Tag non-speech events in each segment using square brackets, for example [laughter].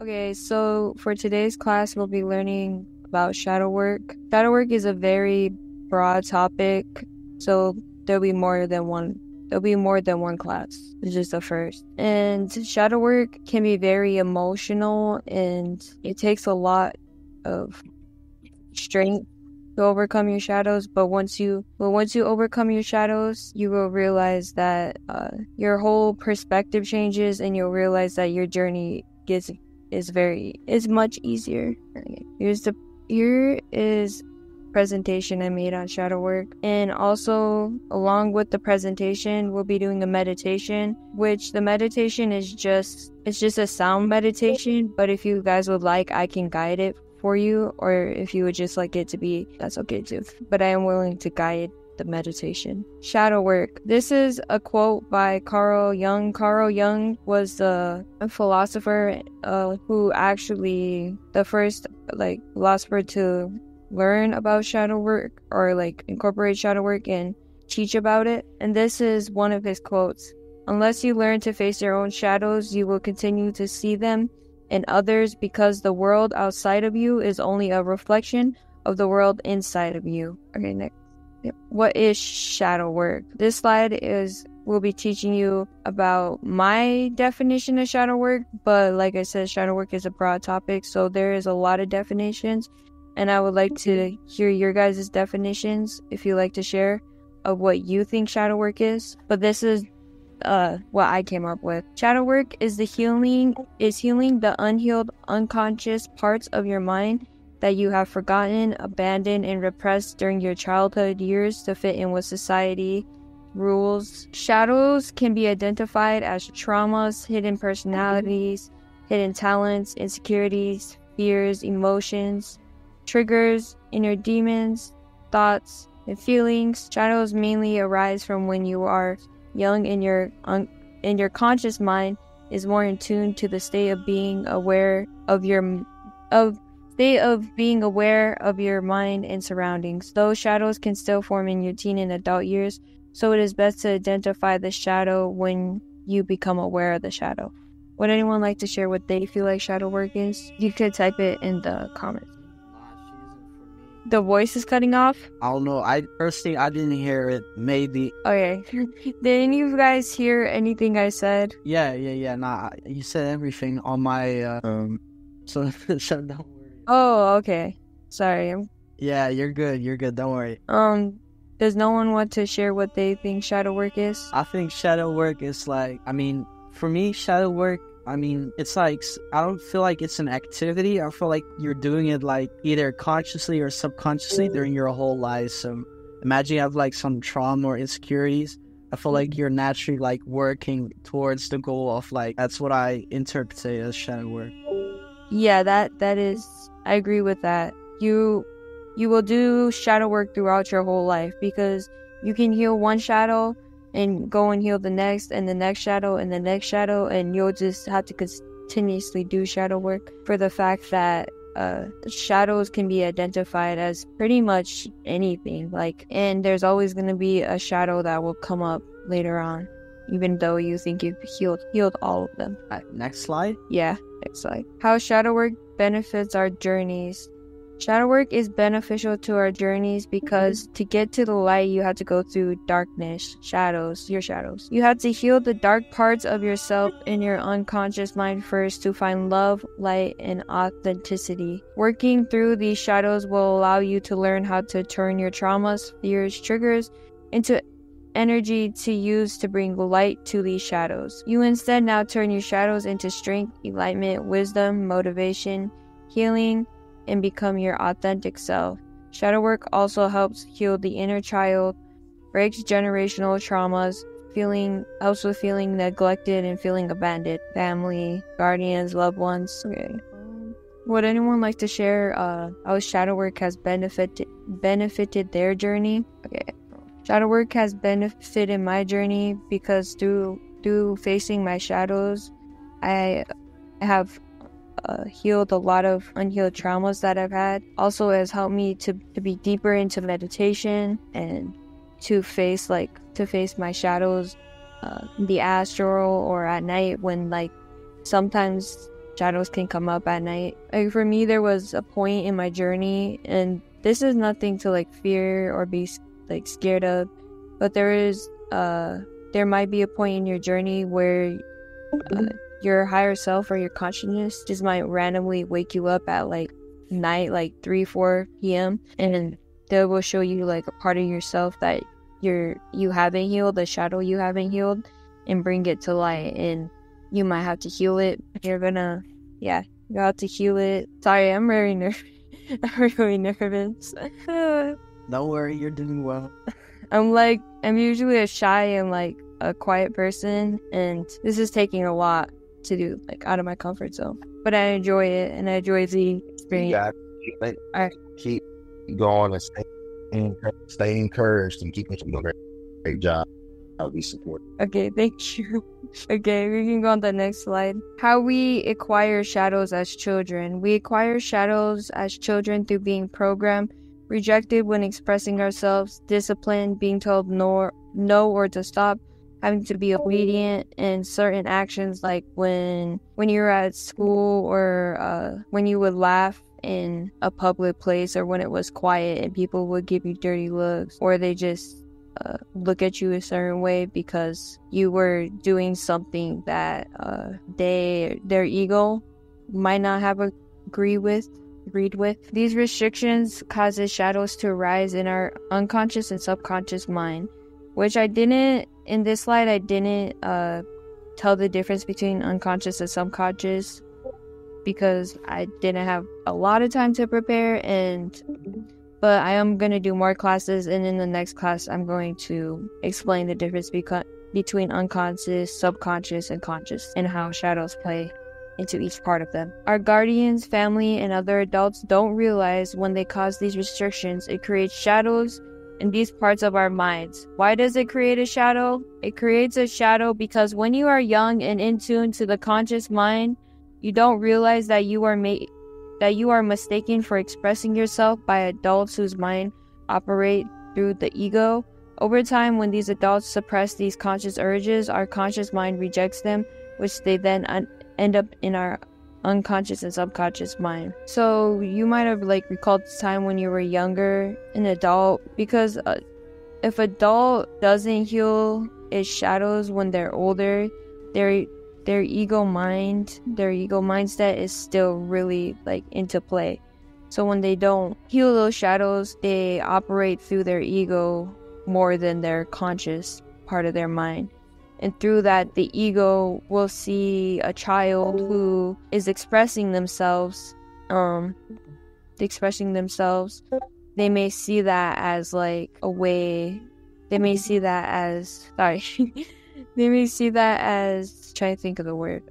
Okay, so for today's class, we'll be learning about shadow work. Shadow work is a very broad topic, so there'll be more than one. There'll be more than one class. It's just the first. And shadow work can be very emotional, and it takes a lot of strength to overcome your shadows but once you but once you overcome your shadows you will realize that uh, your whole perspective changes and you'll realize that your journey gets is very is much easier here's the here is presentation I made on shadow work. And also, along with the presentation, we'll be doing a meditation, which the meditation is just it's just a sound meditation, but if you guys would like, I can guide it for you, or if you would just like it to be, that's okay too. But I am willing to guide the meditation. Shadow work. This is a quote by Carl Jung. Carl Jung was the philosopher uh, who actually the first like philosopher to learn about shadow work or like incorporate shadow work and teach about it. And this is one of his quotes. Unless you learn to face your own shadows, you will continue to see them in others because the world outside of you is only a reflection of the world inside of you. Okay, next. What is shadow work? This slide is will be teaching you about my definition of shadow work, but like I said, shadow work is a broad topic, so there is a lot of definitions, and I would like to hear your guys' definitions if you like to share of what you think shadow work is. But this is uh what I came up with. Shadow work is the healing is healing the unhealed unconscious parts of your mind that you have forgotten, abandoned, and repressed during your childhood years to fit in with society rules. Shadows can be identified as traumas, hidden personalities, hidden talents, insecurities, fears, emotions, triggers, inner demons, thoughts, and feelings. Shadows mainly arise from when you are young and your un- in your conscious mind is more in tune to the state of being aware of your of state of being aware of your mind and surroundings. Those shadows can still form in your teen and adult years, so it is best to identify the shadow when you become aware of the shadow. Would anyone like to share what they feel like shadow work is? You could type it in the comments. The voice is cutting off. I don't know. I first thing I didn't hear it. Maybe. Okay. Did any of you guys hear anything I said? Yeah, yeah, yeah. Nah, you said everything on my uh, um. [laughs] So, don't worry. Oh, okay. Sorry. Yeah, you're good. You're good. Don't worry. Um, does no one want to share what they think shadow work is? I think shadow work is like. I mean, for me, shadow work I mean, it's like I don't feel like it's an activity. I feel like you're doing it like either consciously or subconsciously during your whole life. So imagine you have like some trauma or insecurities. I feel like you're naturally like working towards the goal of like that's what I interpret as shadow work. Yeah, that that is I agree with that. You you will do shadow work throughout your whole life because you can heal one shadow and go and heal the next and the next shadow and the next shadow and you'll just have to continuously do shadow work for the fact that uh, shadows can be identified as pretty much anything like and there's always going to be a shadow that will come up later on even though you think you've healed healed all of them right, next slide yeah next slide how shadow work benefits our journeys Shadow work is beneficial to our journeys because to get to the light, you have to go through darkness, shadows, your shadows. You have to heal the dark parts of yourself in your unconscious mind first to find love, light, and authenticity. Working through these shadows will allow you to learn how to turn your traumas, fears, triggers into energy to use to bring light to these shadows. You instead now turn your shadows into strength, enlightenment, wisdom, motivation, healing, and become your authentic self. Shadow work also helps heal the inner child, breaks generational traumas, feeling helps with feeling neglected and feeling abandoned. Family, guardians, loved ones. Okay. Would anyone like to share uh, how shadow work has benefited benefited their journey? Okay. Shadow work has benefited my journey because through through facing my shadows, I have uh, healed a lot of unhealed traumas that I've had. Also, it has helped me to, to be deeper into meditation and to face like to face my shadows, uh, the astral or at night when like sometimes shadows can come up at night. Like for me, there was a point in my journey, and this is nothing to like fear or be like scared of, but there is uh there might be a point in your journey where uh, your higher self or your consciousness just might randomly wake you up at like night, like 3, 4 p.m. and they will show you like a part of yourself that you're you haven't healed, the shadow you haven't healed, and bring it to light. And you might have to heal it. You're gonna, yeah, you have to heal it. Sorry, I'm very nervous. [laughs] I'm really nervous. [laughs] Don't worry, you're doing well. [laughs] I'm like, I'm usually a shy and like a quiet person, and this is taking a lot to do, like out of my comfort zone. But I enjoy it, and I enjoy the experience. You got keep, it, Alright. keep going and stay, encouraged- stay encouraged and keep doing a great, great job. I'll be supportive. Okay, [laughs] thank you. Okay, we can go on the next slide. How we acquire shadows as children. We acquire shadows as children through being programmed, rejected when expressing ourselves, disciplined, being told no, no or to stop, having to be obedient, and certain actions like when when you're at school or uh, when you would laugh in a public place or when it was quiet and people would give you dirty looks or they just uh, look at you a certain way because you were doing something that uh, they their ego might not have agree with agreed with. These restrictions causes shadows to arise in our unconscious and subconscious mind which i didn't in this slide i didn't uh, tell the difference between unconscious and subconscious because i didn't have a lot of time to prepare and but I am going to do more classes, and in the next class, I'm going to explain the difference beca- between unconscious, subconscious, and conscious, and how shadows play into each part of them. Our guardians, family, and other adults don't realize when they cause these restrictions, it creates shadows in these parts of our minds. Why does it create a shadow? It creates a shadow because when you are young and in tune to the conscious mind, you don't realize that you are made that you are mistaken for expressing yourself by adults whose mind operate through the ego. Over time, when these adults suppress these conscious urges, our conscious mind rejects them, which they then un- end up in our unconscious and subconscious mind. So you might have like recalled the time when you were younger, an adult, because uh, if adult doesn't heal its shadows when they're older, they're their ego mind, their ego mindset is still really like into play. So when they don't heal those shadows, they operate through their ego more than their conscious part of their mind. And through that, the ego will see a child who is expressing themselves, um, expressing themselves. They may see that as like a way, they may see that as, [laughs] sorry. they may see that as trying to think of the word.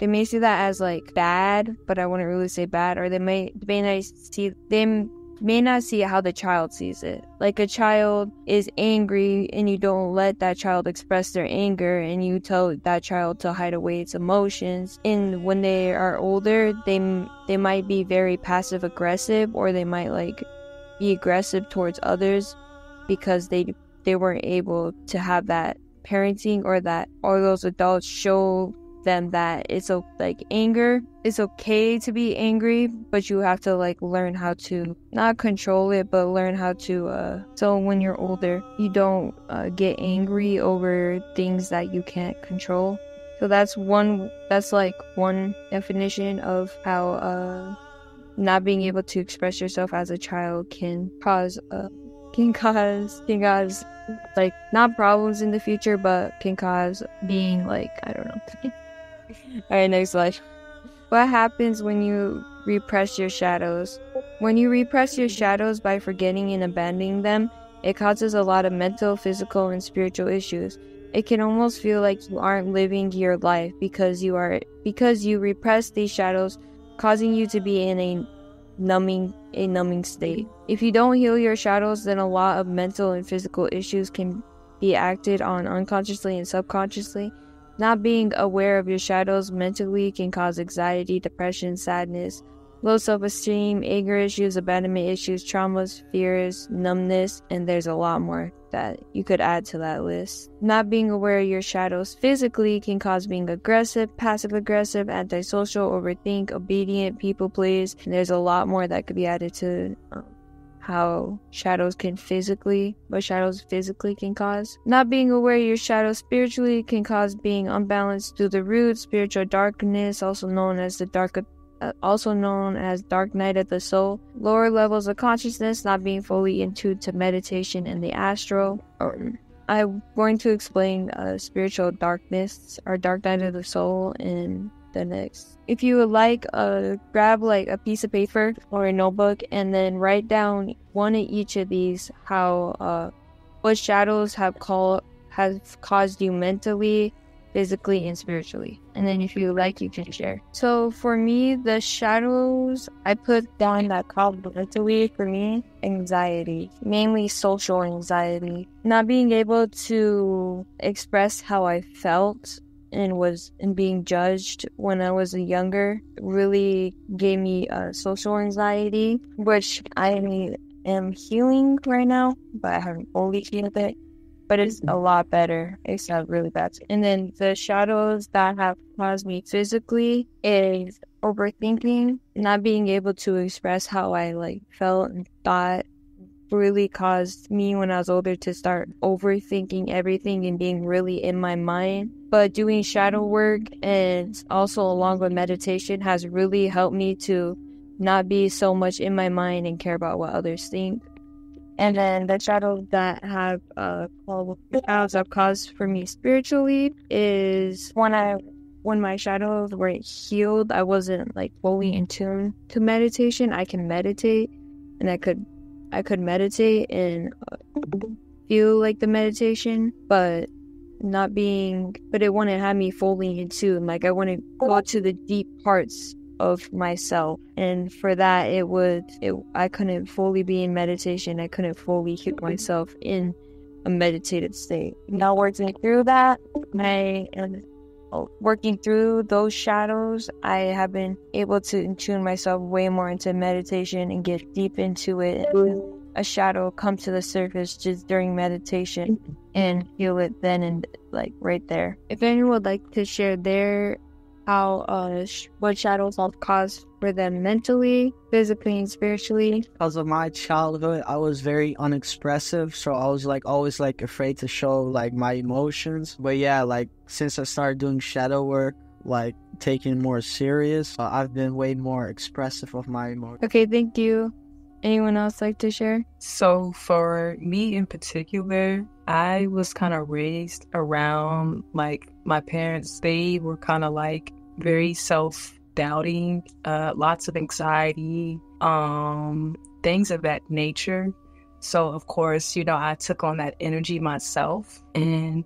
They may see that as like bad, but I wouldn't really say bad. Or they may they may see they may not see how the child sees it. Like a child is angry and you don't let that child express their anger and you tell that child to hide away its emotions. And when they are older, they they might be very passive aggressive or they might like be aggressive towards others because they they weren't able to have that parenting or that or those adults show them that it's like anger. It's okay to be angry but you have to like learn how to not control it but learn how to uh so when you're older you don't uh, get angry over things that you can't control. So that's one that's like one definition of how uh not being able to express yourself as a child can cause uh can cause can cause like not problems in the future but can cause being like i don't know all right next slide what happens when you repress your shadows when you repress your shadows by forgetting and abandoning them it causes a lot of mental physical and spiritual issues it can almost feel like you aren't living your life because you are because you repress these shadows causing you to be in a numbing a numbing state. If you don't heal your shadows, then a lot of mental and physical issues can be acted on unconsciously and subconsciously. Not being aware of your shadows mentally can cause anxiety, depression, sadness, low self esteem, anger issues, abandonment issues, traumas, fears, numbness, and there's a lot more that you could add to that list. Not being aware of your shadows physically can cause being aggressive, passive aggressive, antisocial, overthink, obedient, people please. And there's a lot more that could be added to um, how shadows can physically, what shadows physically can cause. Not being aware your shadows spiritually can cause being unbalanced through the root, spiritual darkness, also known as the dark uh, also known as dark night of the soul, lower levels of consciousness not being fully in tune to meditation and the astral. Um, I'm going to explain uh, spiritual darkness or dark night of the soul in the next. If you would like, uh, grab like a piece of paper or a notebook and then write down one of each of these how uh, what shadows have called have caused you mentally physically and spiritually. And then if you like, you can share. So for me, the shadows I put down that caused mentally for me, anxiety, mainly social anxiety, not being able to express how I felt and was and being judged when I was a younger really gave me uh, social anxiety, which I am healing right now, but I haven't fully healed it but it's a lot better. It's not really bad. And then the shadows that have caused me physically is overthinking, not being able to express how I like felt and thought really caused me when I was older to start overthinking everything and being really in my mind. But doing shadow work and also along with meditation has really helped me to not be so much in my mind and care about what others think. And then the shadows that have uh shadows have caused for me spiritually is when I when my shadows weren't healed, I wasn't like fully in tune to meditation. I can meditate, and I could I could meditate and feel like the meditation, but not being but it wouldn't have me fully into. Like I wouldn't go to the deep parts of myself. And for that it would it, i couldn't fully be in meditation. I couldn't fully keep myself in a meditative state. Now working through that i am working through those shadows i have been able to tune myself way more into meditation and get deep into it. A shadow come to the surface just during meditation and feel it then and like right there. If anyone would like to share their how uh sh- what shadows have caused for them mentally, physically, and spiritually. Because of my childhood, I was very unexpressive, so I was like always like afraid to show like my emotions. But yeah, like since I started doing shadow work, like taking more serious, uh, I've been way more expressive of my emotions. Okay, thank you. Anyone else like to share? So, for me in particular, I was kind of raised around like my parents, they were kind of like very self doubting, uh, lots of anxiety, um, things of that nature. So, of course, you know, I took on that energy myself. And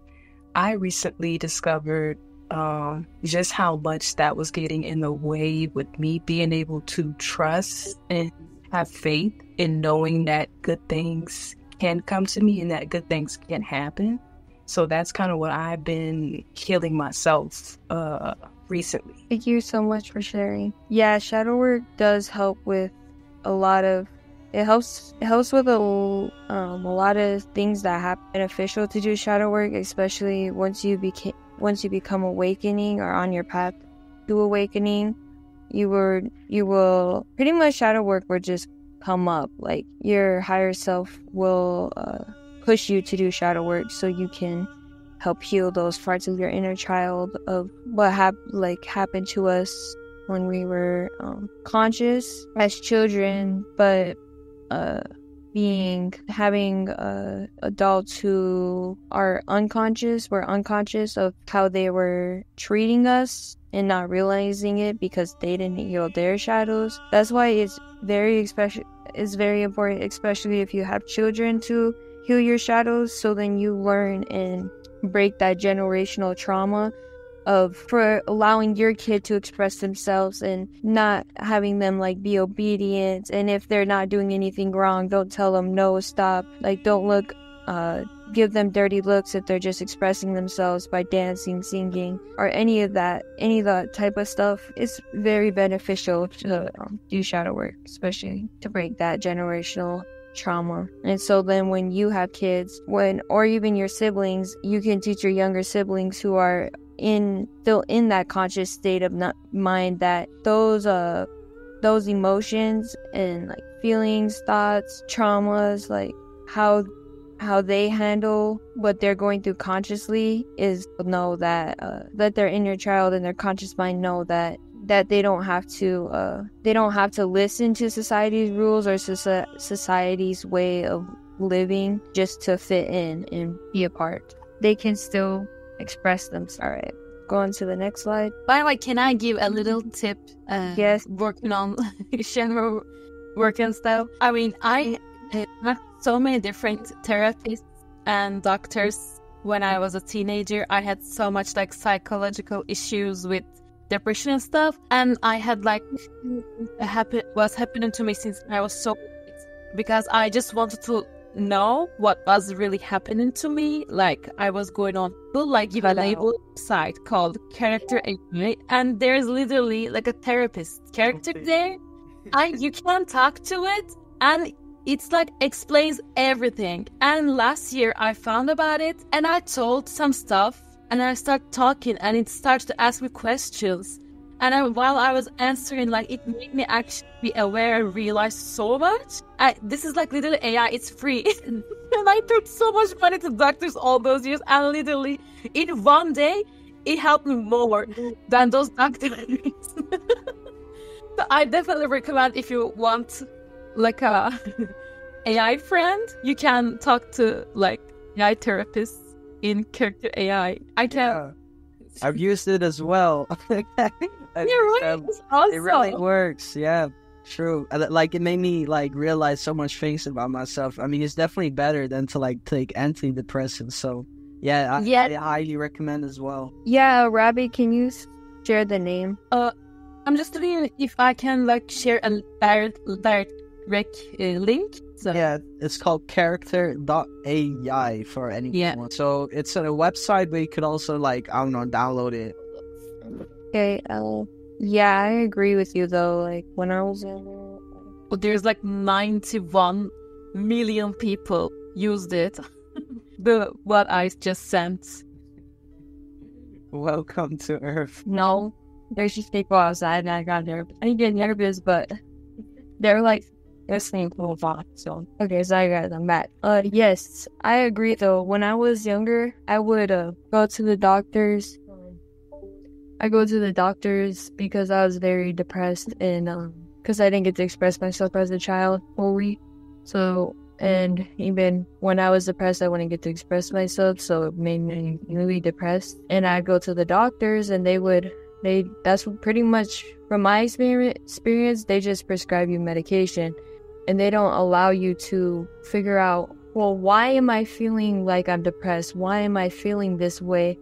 I recently discovered um, just how much that was getting in the way with me being able to trust and have faith in knowing that good things can come to me and that good things can happen. So that's kind of what I've been healing myself uh, recently. Thank you so much for sharing. Yeah, shadow work does help with a lot of. It helps. It helps with a um, a lot of things that happen beneficial to do shadow work, especially once you became once you become awakening or on your path to awakening. You were you will pretty much shadow work will just come up. Like your higher self will. Uh, push you to do shadow work so you can help heal those parts of your inner child of what hap- like happened to us when we were um, conscious as children but uh, being having uh, adults who are unconscious were unconscious of how they were treating us and not realizing it because they didn't heal their shadows. That's why it's very especially is very important especially if you have children to heal your shadows so then you learn and break that generational trauma of for allowing your kid to express themselves and not having them like be obedient and if they're not doing anything wrong don't tell them no stop like don't look uh, give them dirty looks if they're just expressing themselves by dancing, singing, or any of that, any of that type of stuff. It's very beneficial to do shadow work, especially to break that generational trauma. And so then when you have kids, when or even your siblings, you can teach your younger siblings who are in still in that conscious state of not mind that those uh those emotions and like feelings, thoughts, traumas, like how how they handle what they're going through consciously is know that uh, that their inner child and their conscious mind know that that they don't have to uh, they don't have to listen to society's rules or society's way of living just to fit in and be a part. They can still express themselves. All right. Go on to the next slide. By the way, can I give a little tip? Uh, yes. Working on [laughs] shadow work and stuff. I mean, I met so many different therapists and doctors when I was a teenager. I had so much like psychological issues with depression and stuff, and I had like happen was happening to me since I was so because I just wanted to know what was really happening to me. Like I was going on full like give a label site called Character AI, and there's literally like a therapist character there. [laughs] I you can talk to it, and it's like explains everything. And last year I found about it, and I told some stuff, and I start talking, and it starts to ask me questions. And I, while I was answering, like it made me actually be aware and realize so much. I, this is like literally AI. It's free, [laughs] and I paid so much money to doctors all those years, and literally in one day, it helped me more than those doctors. [laughs] so I definitely recommend if you want like a [laughs] AI friend, you can talk to like AI therapists in character AI. I can. Yeah. I've used it as well. [laughs] You're right. Um, awesome. It really works. Yeah, true. Like it made me like realize so much things about myself. I mean, it's definitely better than to like take antidepressants. So yeah, I, yeah. I highly recommend as well. Yeah, Robbie, can you share the name? Uh, I'm just doing if I can like share a direct direct uh, link. So. Yeah, it's called character.ai for anyone. Yeah. So it's a website, but you could also like I don't know download it Okay, uh, yeah, I agree with you though. Like when I was in, well, there's like 91 million people used it. [laughs] the what I just sent. Welcome to Earth. No, there's just people outside, and I got nervous. I didn't get nervous, but they're like listening to a So okay, sorry guys, I'm back. Uh, yes, I agree though. When I was younger, I would uh go to the doctors I go to the doctors because I was very depressed and um because I didn't get to express myself as a child fully. So and even when I was depressed, I wouldn't get to express myself, so it made me really depressed. And I'd go to the doctors, and they would they that's pretty much from my experience. experience. They just prescribe you medication, and they don't allow you to figure out well why am I feeling like I'm depressed? Why am I feeling this way?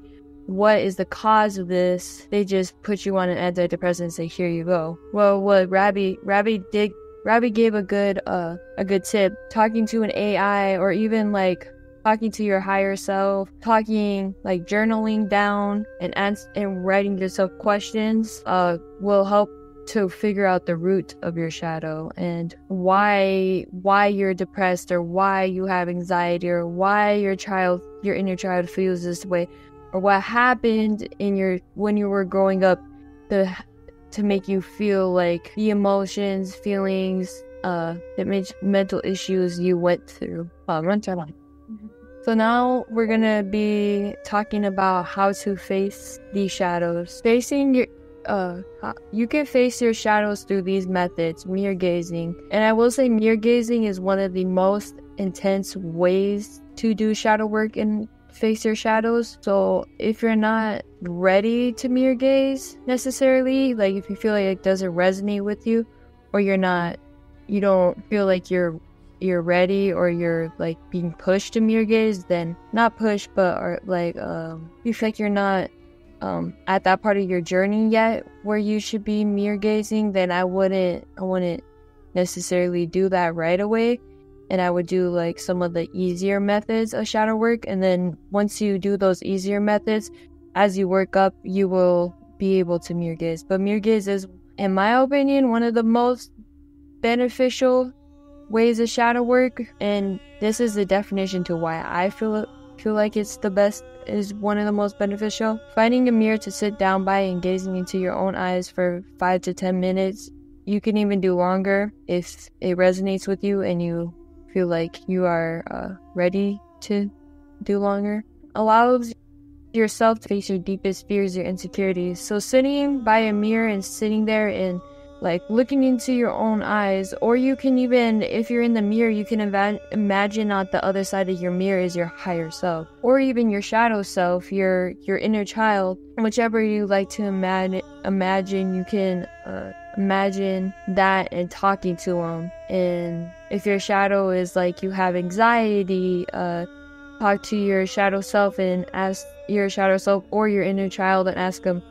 what is the cause of this? They just put you on an antidepressant and say, here you go. Well, what Rabbi, Rabbi did, Rabbi gave a good, uh, a good tip. Talking to an AI or even like talking to your higher self, talking like journaling down and ans- and writing yourself questions, uh, will help to figure out the root of your shadow and why why you're depressed or why you have anxiety or why your child your inner child feels this way or what happened in your when you were growing up to to make you feel like the emotions, feelings, uh, the mental issues you went through. run So now we're gonna be talking about how to face these shadows. Facing your uh, you can face your shadows through these methods, mirror gazing. And I will say mirror gazing is one of the most intense ways to do shadow work and face your shadows. So if you're not ready to mirror gaze necessarily, like if you feel like it doesn't resonate with you, or you're not, you don't feel like you're you're ready or you're like being pushed to mirror gaze, then not push, but or like um, you feel like you're not um, at that part of your journey yet where you should be mirror gazing, then I wouldn't I wouldn't necessarily do that right away and I would do like some of the easier methods of shadow work. And then once you do those easier methods, as you work up, you will be able to mirror gaze. But mirror gaze is, in my opinion, one of the most beneficial ways of shadow work. And this is the definition to why I feel feel like it's the best is one of the most beneficial. Finding a mirror to sit down by and gazing into your own eyes for five to ten minutes. You can even do longer if it resonates with you and you feel like you are uh, ready to do longer. Allows yourself to face your deepest fears, your insecurities. So sitting by a mirror and sitting there and like looking into your own eyes, or you can even, if you're in the mirror, you can eva- imagine on the other side of your mirror is your higher self, or even your shadow self, your your inner child, whichever you like to imagine. Imagine you can uh, imagine that and talking to them. And if your shadow is like you have anxiety, uh, talk to your shadow self and ask your shadow self or your inner child and ask them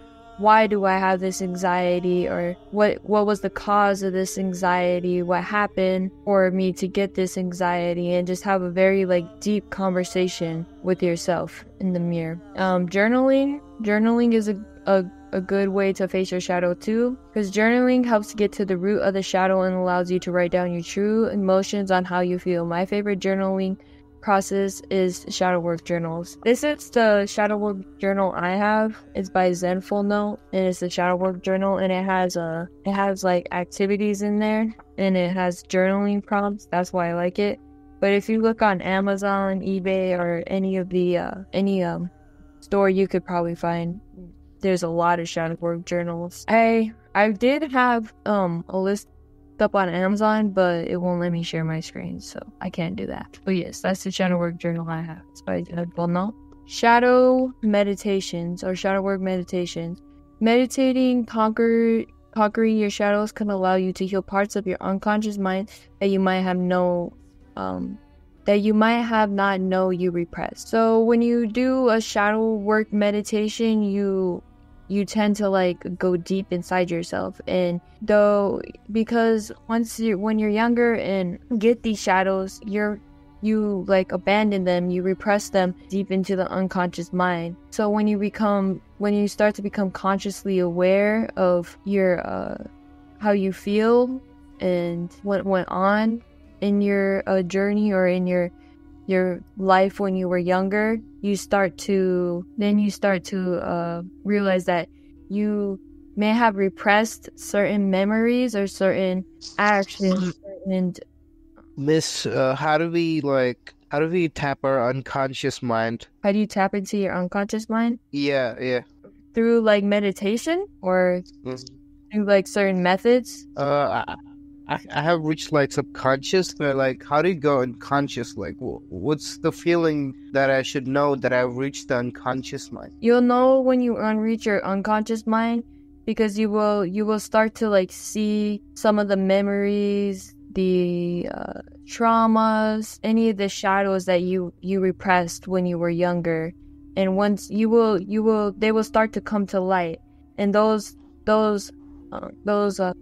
why do I have this anxiety? Or what what was the cause of this anxiety? What happened for me to get this anxiety? And just have a very like deep conversation with yourself in the mirror. Um, journaling journaling is a, a a good way to face your shadow too because journaling helps to get to the root of the shadow and allows you to write down your true emotions on how you feel. My favorite journaling process is shadow work journals. This is the shadow work journal I have. It's by Zenful Note and it's a shadow work journal and it has a uh, it has like activities in there and it has journaling prompts. That's why I like it. But if you look on Amazon, eBay or any of the uh, any um store you could probably find there's a lot of shadow work journals. I I did have um a list up on Amazon, but it won't let me share my screen, so I can't do that. But yes, that's the shadow work journal I have. It's by. Shadow meditations or shadow work meditations. Meditating, conquer, conquering your shadows can allow you to heal parts of your unconscious mind that you might have no um, that you might have not know you repressed. So when you do a shadow work meditation, you you tend to like go deep inside yourself. And though because once you when you're younger and get these shadows you're you like abandon them you repress them deep into the unconscious mind. So when you become when you start to become consciously aware of your uh how you feel and what went on in your uh, journey or in your your life when you were younger, you start to then you start to uh, realize that you may have repressed certain memories or certain actions and Miss, uh, how do we like? How do we tap our unconscious mind? how do you tap into your unconscious mind Yeah, yeah. through like meditation or Mhm. through like certain methods Uh, I, I, I have reached like subconscious, but like, how do you go unconscious? Like, wh- what's the feeling that I should know that I've reached the unconscious mind? you'll know when you unreach your unconscious mind because you will you will start to like see some of the memories the uh, traumas any of the shadows that you you repressed when you were younger and once you will you will they will start to come to light and those those uh, those uh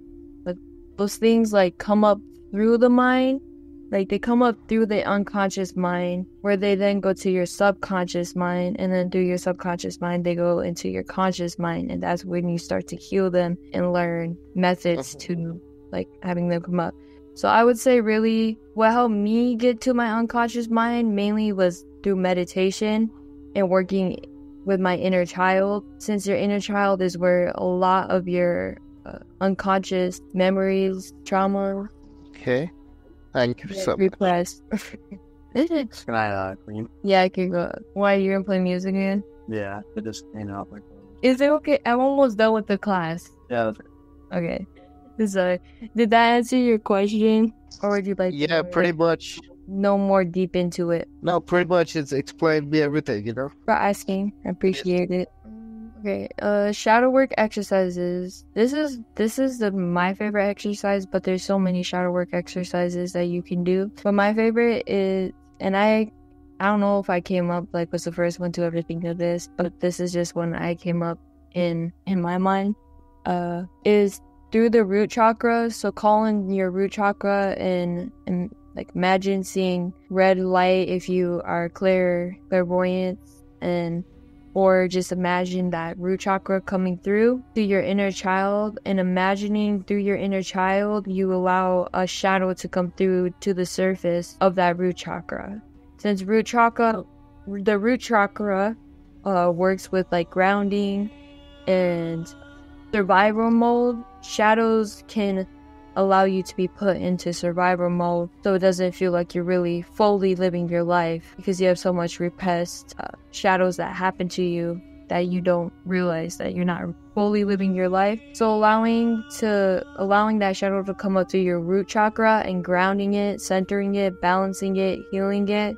those things like come up through the mind like they come up through the unconscious mind where they then go to your subconscious mind and then through your subconscious mind they go into your conscious mind and that's when you start to heal them and learn methods mm-hmm. to like having them come up. So i would say really what helped me get to my unconscious mind mainly was through meditation and working with my inner child since your inner child is where a lot of your uh, unconscious memories trauma Okay. Thank you get so much. repressed [laughs] Can I uh clean? Yeah, I can go. Why you gonna play music again? Yeah, I just clean up like Is it okay? I'm almost done with the class. yeah. Okay. So, did that answer your question, or would you like? Yeah, go, pretty much. No more deep into it. No, pretty much. It's explained me everything. You know. For asking, I appreciate it. Okay. Uh, shadow work exercises. This is this is the my favorite exercise, but there's so many shadow work exercises that you can do. But my favorite is, and I I don't know if I came up like was the first one to ever think of this, but this is just one I came up in in my mind. Uh, is through the root chakra. So calling your root chakra and and like imagine seeing red light if you are clear clairvoyant and or just imagine that root chakra coming through to your inner child and imagining through your inner child you allow a shadow to come through to the surface of that root chakra. Since root chakra the root chakra uh, works with like grounding and survival mode shadows can allow you to be put into survival mode so it doesn't feel like you're really fully living your life because you have so much repressed uh, shadows that happen to you that you don't realize that you're not fully living your life. So allowing to allowing that shadow to come up to your root chakra and grounding it centering it balancing it healing it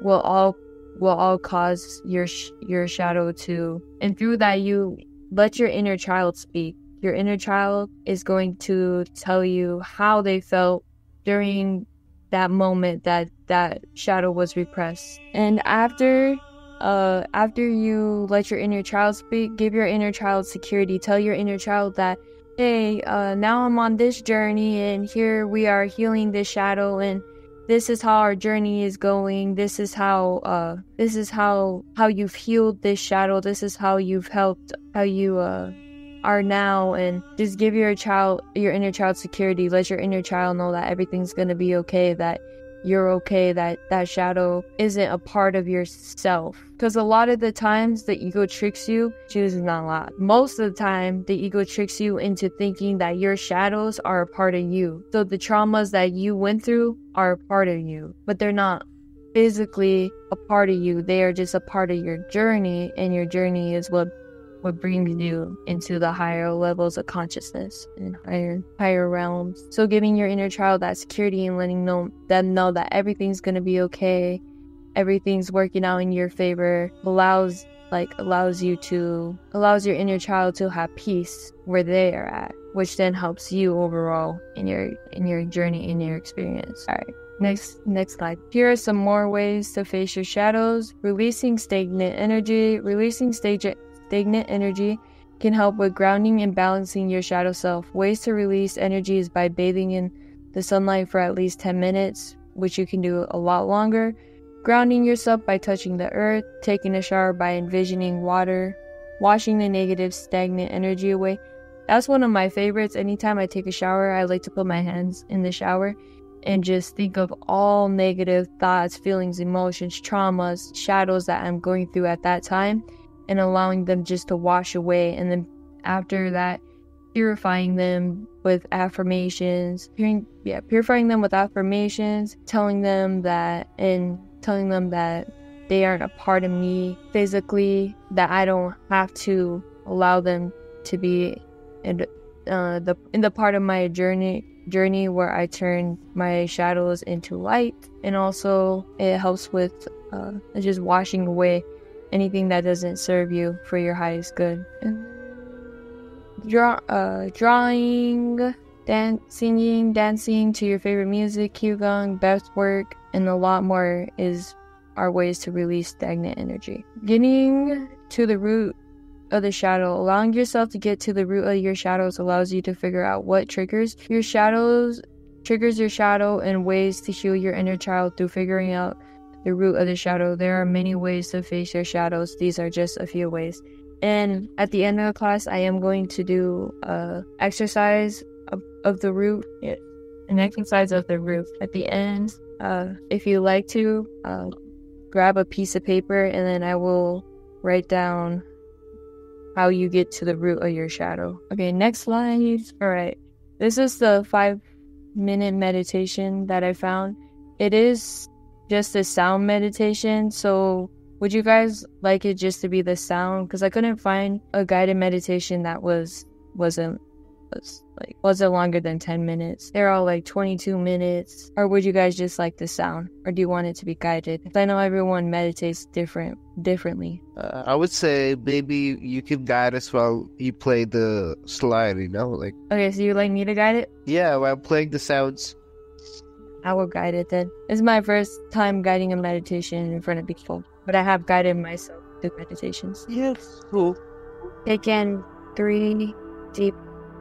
will all will all cause your your shadow to and through that you let your inner child speak your inner child is going to tell you how they felt during that moment that that shadow was repressed. And after uh after you let your inner child speak give your inner child security tell your inner child that hey uh now i'm on this journey and here we are healing this shadow and this is how our journey is going. This is how uh this is how how you've healed this shadow. This is how you've helped how you uh are now and just give your child your inner child security. Let your inner child know that everything's going to be okay that you're okay that that shadow isn't a part of yourself. Because a lot of the times the ego tricks you is not a lot. Most of the time the ego tricks you into thinking that your shadows are a part of you. So the traumas that you went through are a part of you but they're not physically a part of you. They are just a part of your journey and your journey is what what brings you into the higher levels of consciousness and higher higher realms. So giving your inner child that security and letting know, them know that everything's gonna be okay, everything's working out in your favor allows like allows you to allows your inner child to have peace where they are at, which then helps you overall in your in your journey in your experience. All right. Next, next slide. Here are some more ways to face your shadows. Releasing stagnant energy. Releasing stage stagnant energy can help with grounding and balancing your shadow self. Ways to release energy is by bathing in the sunlight for at least 10 minutes, which you can do a lot longer. Grounding yourself by touching the earth, taking a shower by envisioning water, washing the negative, stagnant energy away. That's one of my favorites. Anytime I take a shower, I like to put my hands in the shower and just think of all negative thoughts, feelings, emotions, traumas, shadows that I'm going through at that time and allowing them just to wash away. And then after that, purifying them with affirmations, yeah, purifying them with affirmations, telling them that, and telling them that they aren't a part of me physically, that I don't have to allow them to be in uh, the in the part of my journey journey where I turn my shadows into light, and also it helps with uh, just washing away anything that doesn't serve you for your highest good. Draw, uh, drawing, dance, singing, dancing to your favorite music, qigong, breath work, and a lot more is our ways to release stagnant energy. Getting to the root of the shadow, allowing yourself to get to the root of your shadows allows you to figure out what triggers your shadows, triggers your shadow, and ways to heal your inner child through figuring out the root of the shadow. There are many ways to face your shadows. These are just a few ways. And at the end of the class, I am going to do a exercise of, of the root, yeah, an exercise of the root. At the end, uh, if you like to, uh, grab a piece of paper and then I will write down how you get to the root of your shadow. Okay, next slide. All right. This is the five minute meditation that I found. It is just a sound meditation. So, would you guys like it just to be the sound? Because I couldn't find a guided meditation that was wasn't was like wasn't longer than 10 minutes. They're all like 22 minutes. Or would you guys just like the sound? Or do you want it to be guided? I know everyone meditates different differently. Uh, i would say maybe you could guide us while you play the slide you know like okay so you like me to guide it? Yeah while playing the sounds I will guide it then. It's my first time guiding a meditation in front of people, but I have guided myself through meditations. Yes, cool. Take in three deep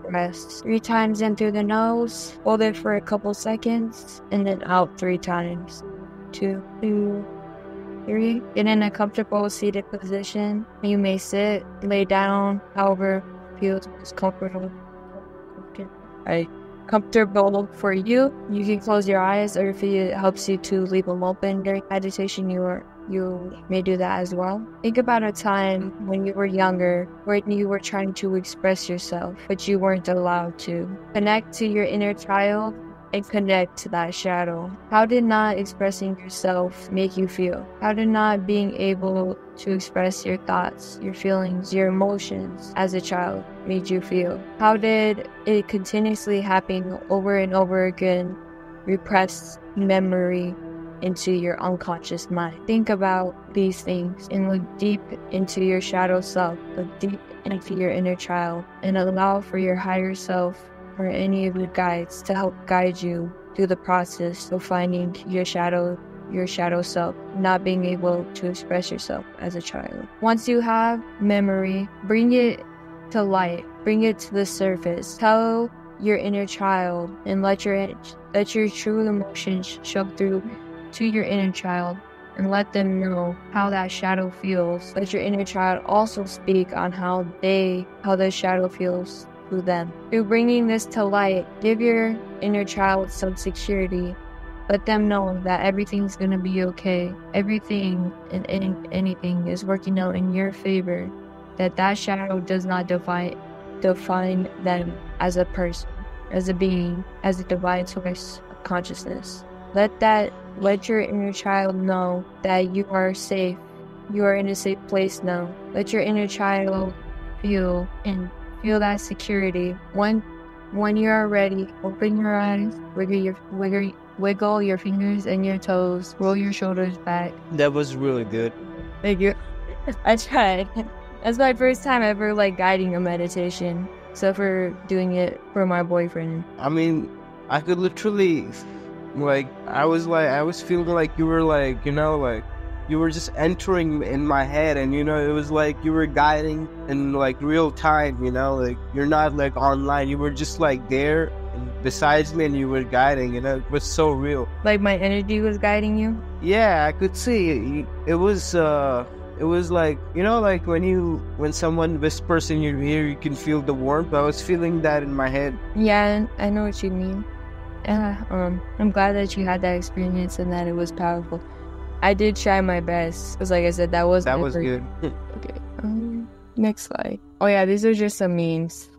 breaths. Three times in through the nose, hold it for a couple seconds, and then out three times. Two, two, three. Get in a comfortable seated position. You may sit, lay down, however feels most comfortable. Right. Comfortable for you. You can close your eyes, or if it helps you to leave them open during meditation, you are you may do that as well. Think about a time when you were younger, when you were trying to express yourself, but you weren't allowed to. Connect to your inner child and connect to that shadow. How did not expressing yourself make you feel? How did not being able to express your thoughts, your feelings, your emotions as a child made you feel? How did it continuously happen over and over again repress memory into your unconscious mind. Think about these things and look deep into your shadow self, look deep into your inner child, and allow for your higher self or any of your guides to help guide you through the process of finding your shadow your shadow self, not being able to express yourself as a child. Once you have memory, bring it to light, bring it to the surface. Tell your inner child and let your let your true emotions show through to your inner child and let them know how that shadow feels. Let your inner child also speak on how they, how the shadow feels to them. Through bringing this to light, give your inner child some security. Let them know that everything's gonna be okay. Everything and any, anything is working out in your favor. That that shadow does not define define them as a person, as a being, as a divine source of consciousness. Let that let your inner child know that you are safe. You are in a safe place now. Let your inner child feel and feel that security. When when you are ready, open your eyes, wiggle your wiggle, wiggle your fingers and your toes, roll your shoulders back. That was really good. Thank you. [laughs] I tried. That's my first time ever like guiding a meditation. So for doing it for my boyfriend. I mean, I could literally like I was like I was feeling like you were like you know like you were just entering in my head and you know it was like you were guiding in like real time you know like you're not like online you were just like there and besides me and you were guiding you know it was so real Like my energy was guiding you. yeah i could see it, it was uh it was like you know like when you when someone whispers in your ear you can feel the warmth i was feeling that in my head Yeah, I know what you mean. Yeah, um, I'm glad that you had that experience and that it was powerful. I did try my best, because like I said, that was that was first- good [laughs] Okay. Um, next slide. Oh yeah, these are just some memes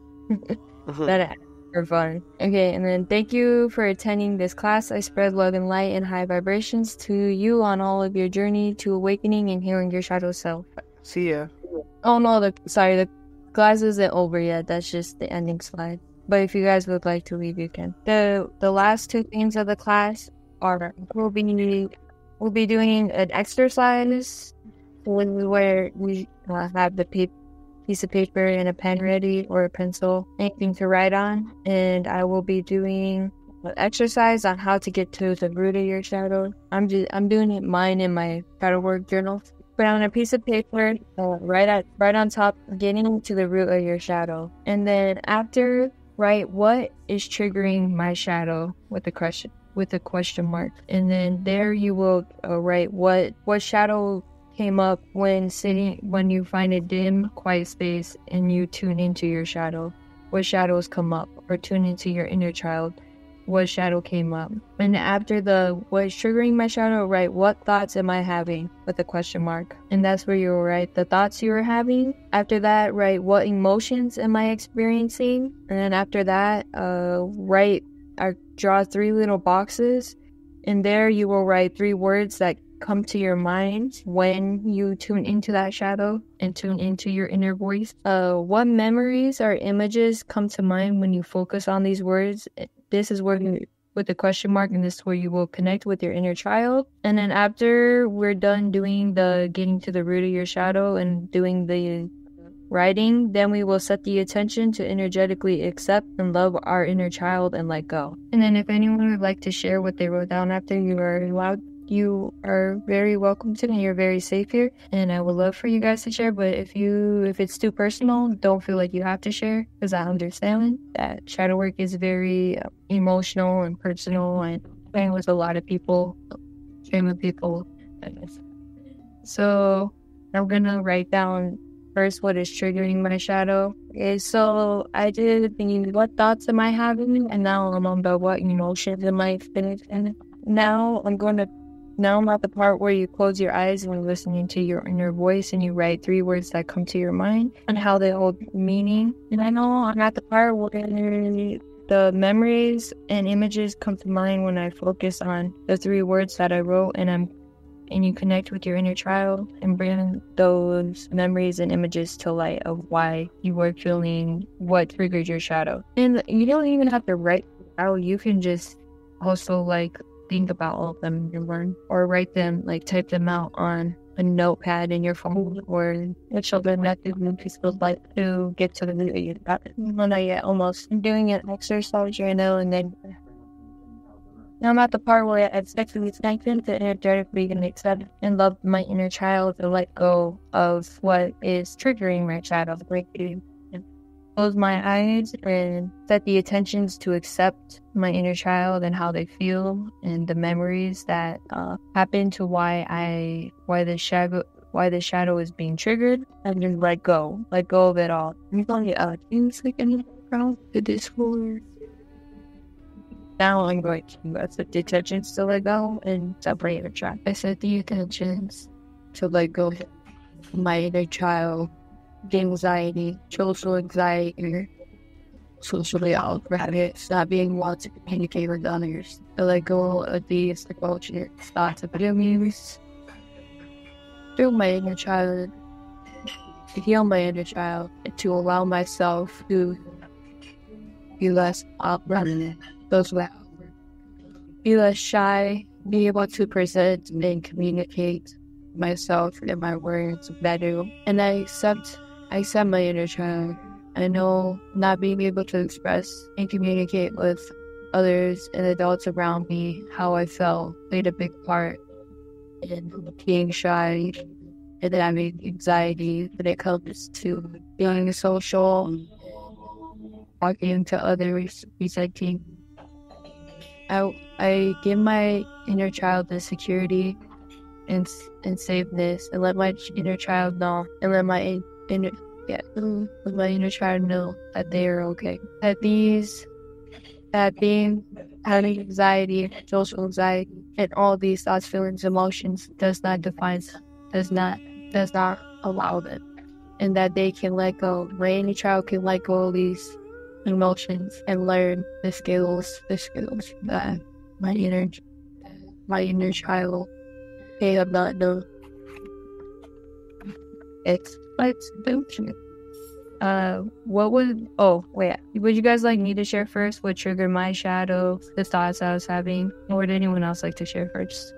that are fun. Okay, and then thank you for attending this class. I spread love and light and high vibrations to you on all of your journey to awakening and healing your shadow self. see ya Oh no, the sorry, the class isn't over yet. That's just the ending slide. But if you guys would like to leave, you can. the The last two themes of the class are we'll be we'll be doing an exercise when where we uh, have the piece of paper and a pen ready or a pencil, anything to write on, and I will be doing an exercise on how to get to the root of your shadow. I'm just I'm doing it mine in my shadow work journal. Put on a piece of paper uh, right at right on top getting to the root of your shadow. And then after write what is triggering my shadow with the question with a question mark and then there you will uh, write what what shadow came up when sitting when you find a dim quiet space and you tune into your shadow what shadows come up or tune into your inner child what shadow came up. And after the what's triggering my shadow, write what thoughts am I having with a question mark. And that's where you'll write the thoughts you are having. After that, write what emotions am I experiencing. And then after that, uh write or draw three little boxes. And there you will write three words that come to your mind when you tune into that shadow and tune into your inner voice. Uh, what memories or images come to mind when you focus on these words? This is where you, with the question mark, and this is where you will connect with your inner child. And then after we're done doing the getting to the root of your shadow and doing the writing, then we will set the attention to energetically accept and love our inner child and let go. And then if anyone would like to share what they wrote down after, you are allowed you are very welcome to and you're very safe here and i would love for you guys to share but if you if it's too personal don't feel like you have to share because i understand that shadow work is very uh, emotional and personal and playing with a lot of people sharing with people so i'm gonna write down first what is triggering my shadow okay so i did thinking what thoughts am i having and now i'm on the what emotions am i And now i'm going to now I'm at the part where you close your eyes and you're listening to your inner voice and you write three words that come to your mind and how they hold meaning. And I know I'm at the part where the memories and images come to mind when I focus on the three words that I wrote and I'm and you connect with your inner child and bring those memories and images to light of why you were feeling what triggered your shadow. And you don't even have to write out, you can just also like think about all of them you learn or write them, like type them out on a notepad in your phone or a children that when people like to get to the video not yet, almost. I'm doing an exercise right now and then now I'm at the part where I've sexually strengthened to energetically and accept and love my inner child to let go of what is triggering my shadow, breaking close my eyes and set the attentions to accept my inner child and how they feel and the memories that uh, happen to why I why the shadow why the shadow is being triggered and just let go, let go of it all. Going to uh, two seconds around to this floor. Now I'm going to set the attentions to let go and separate the track. I set the attentions to let go my inner child the anxiety, social anxiety, socially awkward not being able to communicate with others. I let go of these emotions, thoughts, of abuse through my inner child, to heal my inner child, and to allow myself to be less awkward, those well. be less shy, be able to present and communicate myself and my words better, and I accept I accept my inner child. I know not being able to express and communicate with others and adults around me how I felt played a big part in being shy and having anxiety when it comes to being social, talking to others, presenting. I, I give my inner child the security and, and safeness and let my inner child know and let my inner yeah, let my inner child know that they are okay. That these that being having anxiety, social anxiety, and all these thoughts, feelings, emotions does not define does not does not allow them. And that they can let go. My inner child can let go of these emotions and learn the skills, the skills that my inner my inner child may have not known. It's Let's bullshit. Uh, what would? Oh, wait. Would you guys like me to share first? What triggered my shadow? The thoughts I was having, or would anyone else like to share first?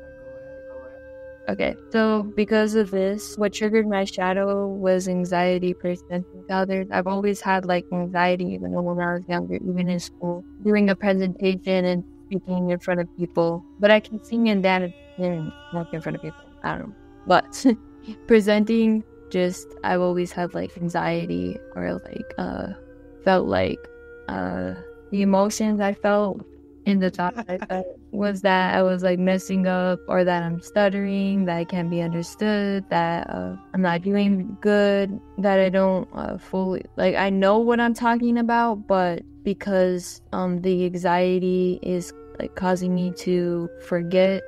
Okay, so because of this, what triggered my shadow was anxiety presenting to others. I've always had like anxiety, even when I was younger, even in school, doing a presentation and speaking in front of people. But I can sing and dance and walk in front of people. I don't know. But [laughs] presenting just I've always had like anxiety or like uh felt like uh the emotions I felt in the [laughs] thought was that I was like messing up or that I'm stuttering, that I can't be understood, that uh, I'm not doing good, that I don't uh, fully like I know what I'm talking about, but because um the anxiety is like causing me to forget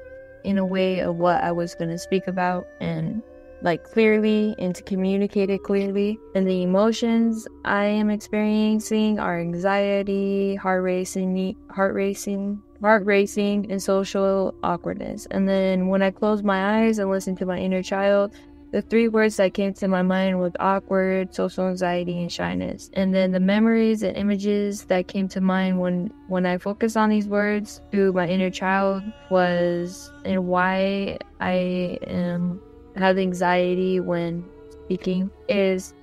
in a way of what I was going to speak about and like clearly and to communicate it clearly. And the emotions I am experiencing are anxiety, heart racing, heart racing, heart racing, and social awkwardness. And then when I closed my eyes and listened to my inner child, the three words that came to my mind was awkward, social anxiety, and shyness. And then the memories and images that came to mind when when I focused on these words through my inner child was and why I am have anxiety when speaking is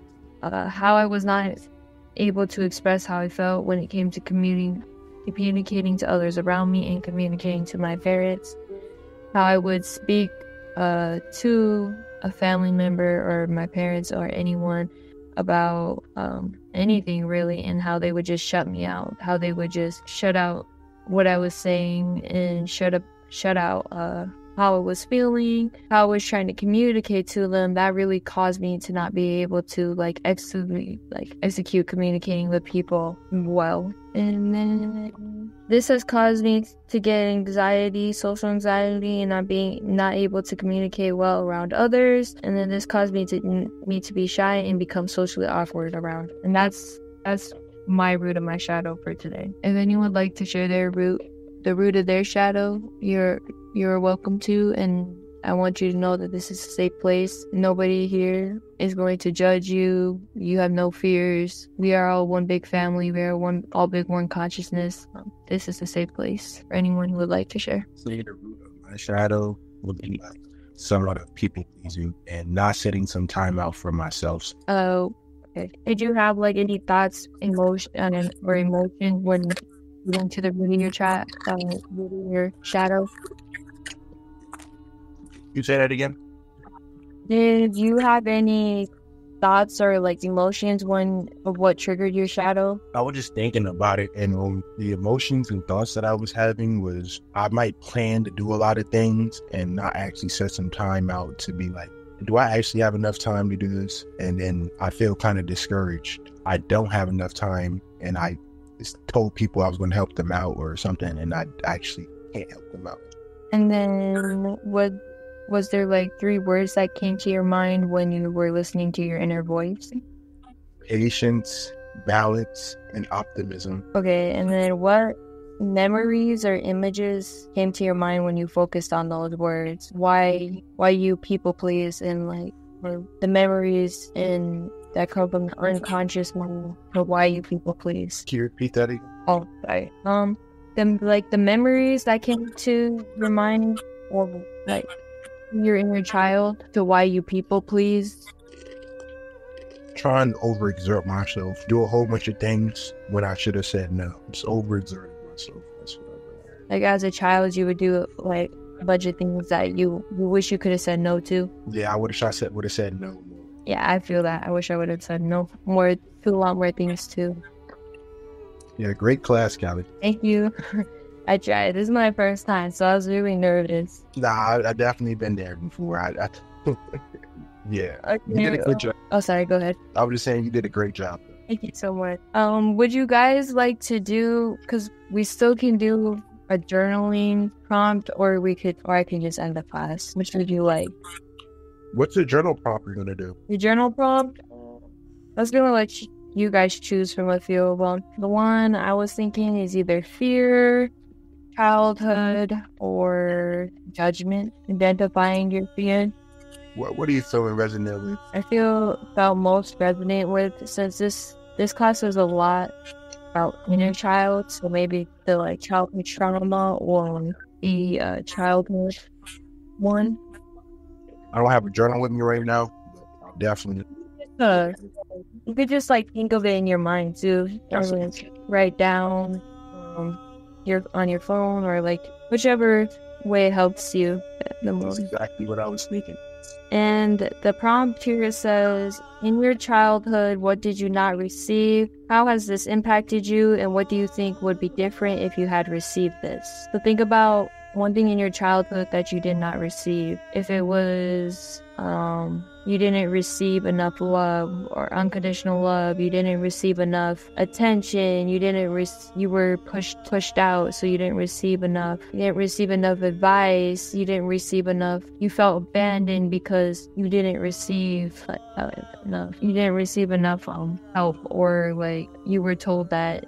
uh, how I was not able to express how I felt when it came to communicating, communicating to others around me and communicating to my parents. how I would speak uh, to a family member or my parents or anyone about um, anything really, and how they would just shut me out, how they would just shut out what I was saying and shut up, shut out uh, how I was feeling, how I was trying to communicate to them. That really caused me to not be able to like execute, like execute communicating with people well. And then this has caused me to get anxiety, social anxiety, and not being not able to communicate well around others. And then this caused me to me to be shy and become socially awkward around. And that's that's my root of my shadow for today. If anyone would like to share their root, the root of their shadow, you're you're welcome to and I want you to know that this is a safe place. Nobody here is going to judge you. You have no fears. We are all one big family. We are one all big one consciousness. Um, this is a safe place for anyone who would like to share. Say the root of my shadow would be like somewhat of people pleasing and not setting some time out for myself. Oh, okay. Did you have like any thoughts, emotion, uh, or emotion when you went to the root of your chat, uh, root of your shadow? You say that again? Did you have any thoughts or like emotions when of what triggered your shadow? I was just thinking about it, and um, the emotions and thoughts that I was having was I might plan to do a lot of things and not actually set some time out to be like, do I actually have enough time to do this? And then I feel kind of discouraged. I don't have enough time, and I told people I was going to help them out or something, and I actually can't help them out. And then what was there like three words that came to your mind when you were listening to your inner voice? Patience, balance, and optimism. Okay, and then what memories or images came to your mind when you focused on those words? Why why you people please and like the memories in that come from the unconscious mind but why you people please. Can you repeat that again? Oh sorry. Um the like the memories that came to your mind or like your inner child to why you people please? Trying to overexert myself, do a whole bunch of things when I should have said no. Just overexerting myself. That's what I Like as a child, you would do like a bunch of things that you, you wish you could have said no to. Yeah, I would have. I said would have said no. Yeah, I feel that. I wish I would have said no more to a lot more things too. Yeah, great class, Kali. Thank you. [laughs] I tried. This is my first time, so I was really nervous. Nah, I, I definitely been there before. I, I [laughs] yeah, okay. you did a good job. Oh, sorry. Go ahead. I was just saying you did a great job. Thank you so much. Um, would you guys like to do? Because we still can do a journaling prompt, or we could, or I can just end the class. Which would you like? What's the journal prompt you're gonna do? The journal prompt. I was gonna let you guys choose from a few of them. The one I was thinking is either fear, childhood or judgment, identifying your fear. What What are you feeling resonant with? I feel felt most resonate with since this this class was a lot about inner child, so maybe the like childhood trauma or the uh, childhood one. I don't have a journal with me right now. definitely. Uh, you could just like think of it in your mind too. Write down. Um, your on your phone or like whichever way helps you the most. That's exactly what I was thinking. And the prompt here says, In your childhood, what did you not receive? How has this impacted you? And what do you think would be different if you had received this? So think about one thing in your childhood that you did not receive. If it was um, you didn't receive enough love or unconditional love, you didn't receive enough attention, you didn't re- you were pushed pushed out, so you didn't receive enough. You didn't receive enough advice, you didn't receive enough. You felt abandoned because you didn't receive uh, enough. You didn't receive enough um, help or like you were told that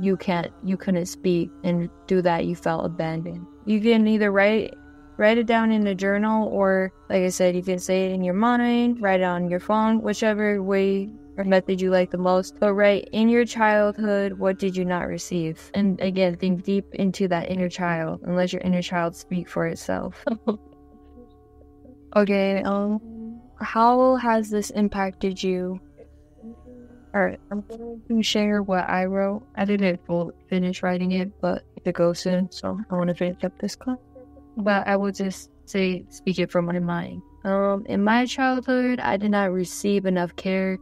you can't you couldn't speak and do that you felt abandoned. You can either write write it down in a journal or like i said you can say it in your mind write it on your phone whichever way or method you like the most. But write in your childhood what did you not receive? And again think deep into that inner child and let your inner child speak for itself. [laughs] Okay um how has this impacted you? All right i'm going to share what i wrote. I didn't finish writing it but to go soon so i want to finish up this class but I will just say speak it from my mind. Um, in my childhood, I did not receive enough care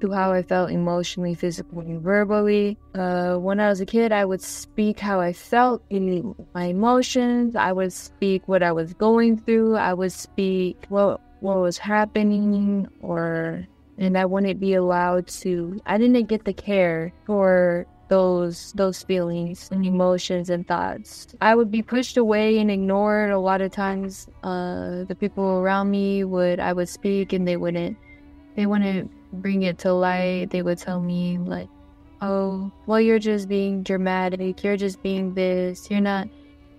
to how I felt emotionally, physically, and verbally. Uh, when I was a kid, I would speak how I felt in my emotions. I would speak what I was going through. I would speak what what was happening, or and I wouldn't be allowed to. I didn't get the care for those those feelings and emotions and thoughts. I would be pushed away and ignored a lot of times. Uh, the people around me would I would speak and they wouldn't they wouldn't bring it to light. They would tell me like, "Oh, well, you're just being dramatic. You're just being this. You're not.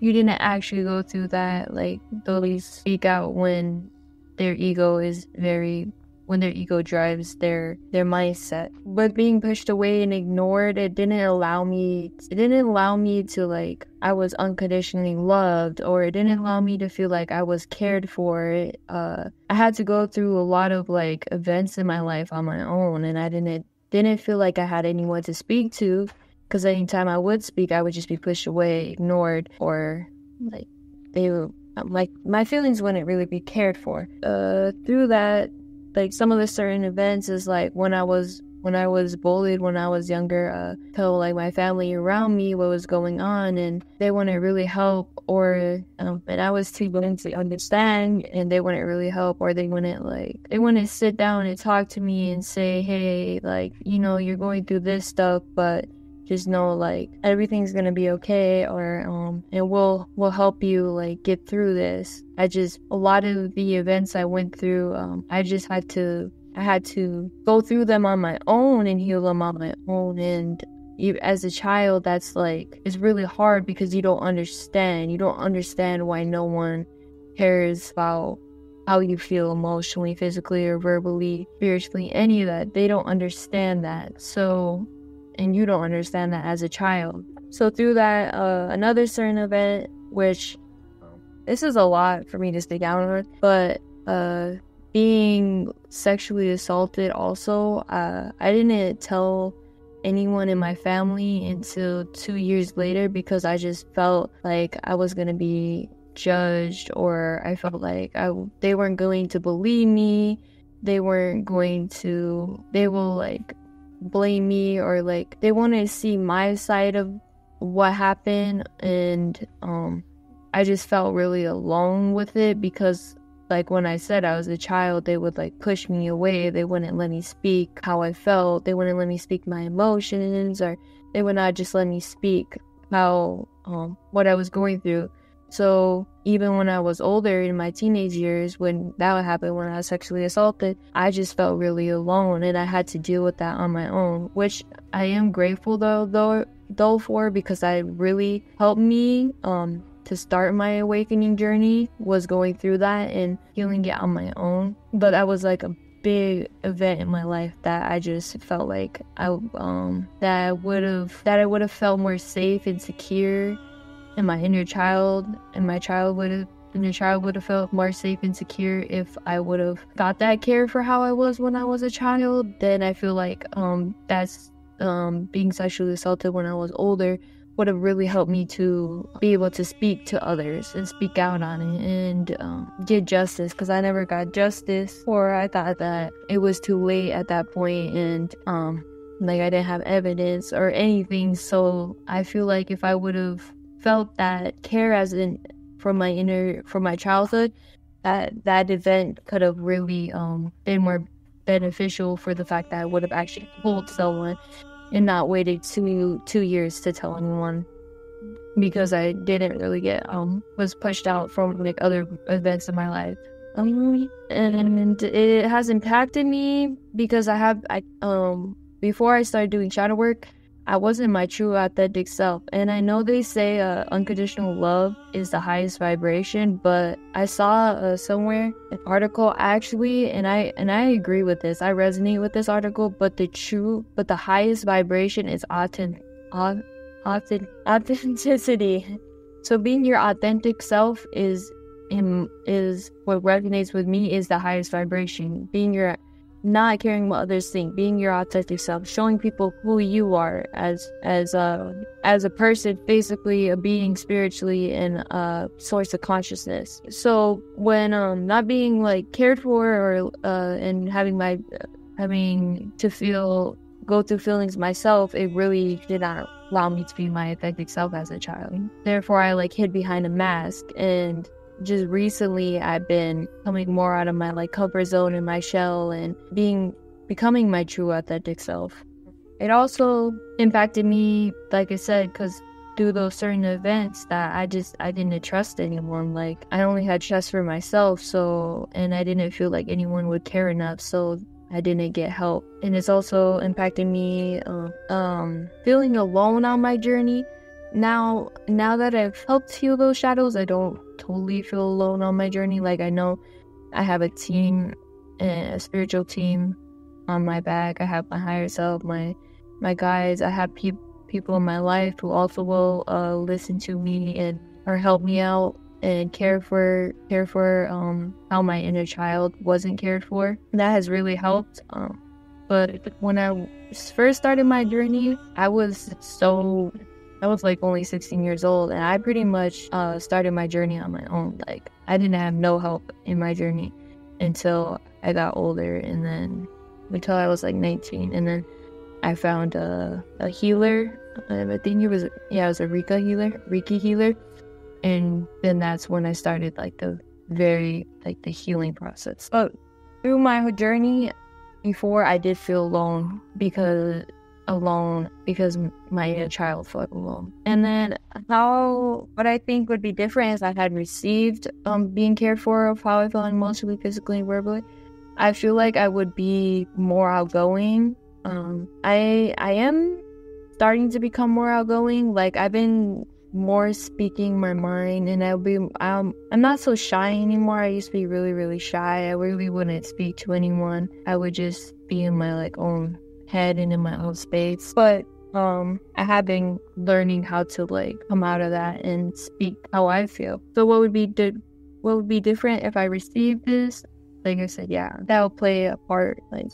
You didn't actually go through that." Like they'll speak out when their ego is very when their ego drives their their mindset. But being pushed away and ignored it didn't allow me it didn't allow me to like i was unconditionally loved or it didn't allow me to feel like i was cared for. Uh i had to go through a lot of like events in my life on my own and i didn't didn't feel like i had anyone to speak to because anytime i would speak i would just be pushed away ignored or like they were like my feelings wouldn't really be cared for. Uh through that like some of the certain events is like when I was when I was bullied when I was younger, uh, tell like my family around me what was going on, and they wouldn't really help, or um, and I was too young to understand, and they wouldn't really help, or they wouldn't like they wouldn't sit down and talk to me and say, hey, like you know you're going through this stuff, but just know like everything's gonna be okay or um and we'll we'll help you like get through this. I just a lot of the events i went through um i just had to i had to go through them on my own and heal them on my own. And as a child that's like it's really hard because you don't understand. You don't understand why no one cares about how you feel emotionally physically or verbally spiritually any of that. They don't understand that. So and you don't understand that as a child. So through that, uh, another certain event, which this is a lot for me to stay out with, but uh, being sexually assaulted also, uh, I didn't tell anyone in my family until two years later because I just felt like I was gonna be judged or I felt like I they weren't going to believe me. They weren't going to. They will like blame me or like they want to see my side of what happened and um I just felt really alone with it because like when I said I was a child they would like push me away. They wouldn't let me speak how I felt. They wouldn't let me speak my emotions or they would not just let me speak how um what I was going through. So even when I was older in my teenage years, when that would happen, when I was sexually assaulted, I just felt really alone, and I had to deal with that on my own. Which I am grateful though, though, though for because that really helped me um, to start my awakening journey. Was going through that and healing it on my own. But that was like a big event in my life that I just felt like I um that I would have that I would have felt more safe and secure and my inner child and my child would have inner child would have felt more safe and secure if I would have got that care for how I was when I was a child. Then I feel like um that's um being sexually assaulted when I was older would have really helped me to be able to speak to others and speak out on it and um, get justice because I never got justice or I thought that it was too late at that point and um like I didn't have evidence or anything so I feel like if I would have felt that care as in from my inner from my childhood that that event could have really um, been more beneficial for the fact that I would have actually told someone and not waited two two years to tell anyone because I didn't really get um was pushed out from like other events in my life. Um, and it has impacted me because I have I um before I started doing shadow work, I wasn't my true authentic self. And I know they say uh, unconditional love is the highest vibration, but I saw uh, somewhere an article actually, and I and I agree with this. I resonate with this article. But the true, but the highest vibration is authentic, authentic, authenticity. So being your authentic self is is what resonates with me is the highest vibration. Being your not caring what others think, being your authentic self, showing people who you are as as a as a person, basically a being spiritually and a source of consciousness. So when um not being like cared for or uh and having my having to feel go through feelings myself, it really did not allow me to be my authentic self as a child. Therefore, I like hid behind a mask and just recently I've been coming more out of my like comfort zone and my shell and being becoming my true authentic self. It also impacted me, like I said, because through those certain events that I just I didn't trust anyone. Like I only had trust for myself, so and I didn't feel like anyone would care enough. So I didn't get help, and it's also impacted me uh, um, feeling alone on my journey. Now, now that I've helped heal those shadows, I don't totally feel alone on my journey. Like I know I have a team, a spiritual team on my back. I have my higher self, my my guides. I have pe- people in my life who also will uh, listen to me and or help me out and care for care for um, how my inner child wasn't cared for. That has really helped. Um, but when I first started my journey, I was so I was like only 16 years old, and I pretty much uh, started my journey on my own. Like I didn't have no help in my journey until I got older, and then until I was like 19, and then I found a, a healer. I think it was yeah, it was a Rika healer, Reiki healer, and then that's when I started like the very like the healing process. But through my journey, before I did feel alone because alone because my inner child felt alone. And then how what I think would be different is I had received um being cared for of how I felt emotionally, physically, and verbally. I feel like I would be more outgoing. Um I I am starting to become more outgoing. Like I've been more speaking my mind and I'll be um I'm not so shy anymore. I used to be really, really shy. I really wouldn't speak to anyone. I would just be in my like own head and in my own space. But um I have been learning how to like come out of that and speak how I feel. So what would be di- what would be different if I received this? Like I said, yeah, that will play a part, like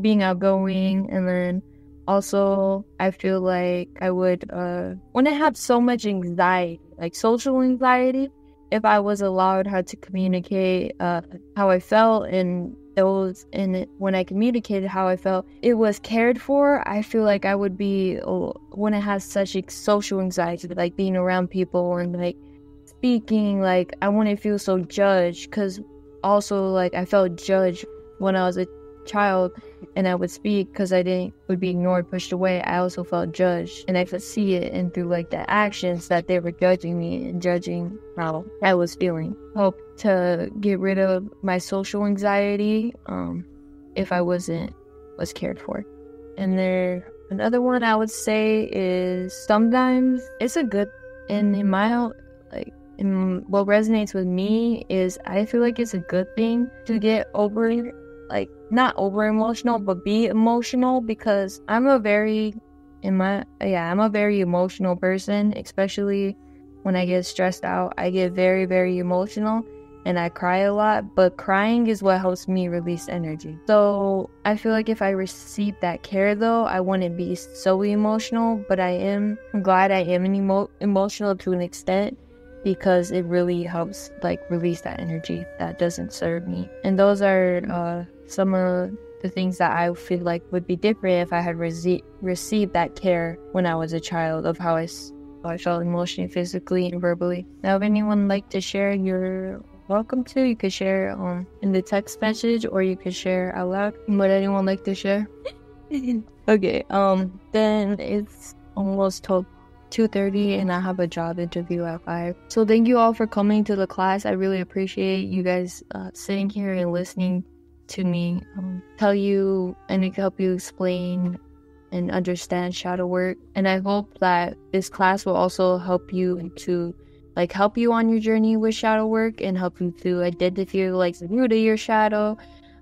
being outgoing, and then also I feel like I would uh when I have so much anxiety, like social anxiety, if I was allowed how to communicate uh how I felt and those and when I communicated how I felt, it was cared for. I feel like I would be oh, when I have such social anxiety, like being around people and like speaking, like I wouldn't feel so judged because also like I felt judged when I was a child and I would speak because I didn't would be ignored, pushed away, I also felt judged, and I could see it and through like the actions that they were judging me and judging how I was feeling. Hope to get rid of my social anxiety um, if I wasn't was cared for. And there another one I would say is sometimes it's a good and in my like in what resonates with me is I feel like it's a good thing to get over like not over emotional but be emotional because i'm a very in my yeah i'm a very emotional person especially when i get stressed out. I get very very emotional and i cry a lot but crying is what helps me release energy. So i feel like if i receive that care though i wouldn't be so emotional but i am I'm glad i am an emo- emotional to an extent because it really helps like release that energy that doesn't serve me and those are uh some of the things that I feel like would be different if I had rece- received that care when I was a child of how I, how I felt emotionally, physically, and verbally. Now, if anyone like to share, you're welcome to. You could share um in the text message or you could share out loud. Would anyone like to share? [laughs] okay, um, then it's almost 12 2.30 and i have a job interview at 5 so thank you all for coming to the class i really appreciate you guys uh, sitting here and listening to me, um, tell you and help you explain and understand shadow work. And I hope that this class will also help you to like help you on your journey with shadow work and help you to identify like the root of your shadow,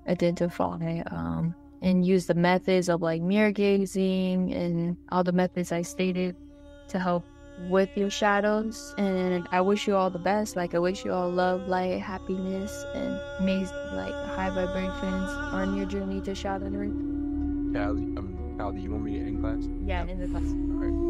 identify um, and use the methods of like mirror gazing and all the methods I stated to help with your shadows. And I wish you all the best. Like I wish you all love, light, happiness, and amazing like high vibrations on your journey to shadowing. Kali, um, Kali, you want me to end class? Yeah, in the class. All right.